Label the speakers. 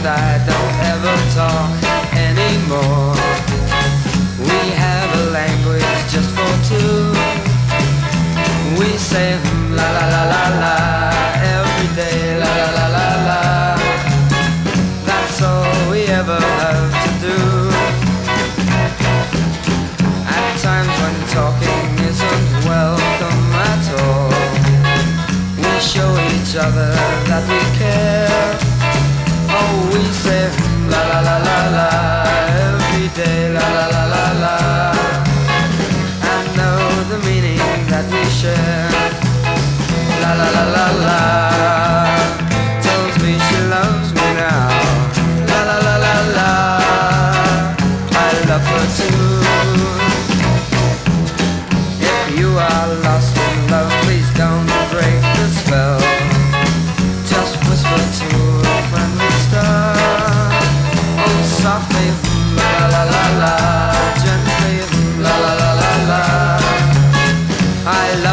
Speaker 1: and I don't ever talk anymore. We have a language just for two. We say hmm, la la la la la every day, la la la la la. That's all we ever have to do. At times when talking isn't welcome at all, we show each other that we care. la la la la I know the meaning that we share. La la la la Tells me she loves me now. La la la la I love her too. If you are lost in love Please don't break the spell. Just whisper to a friendly star. Oh softly I love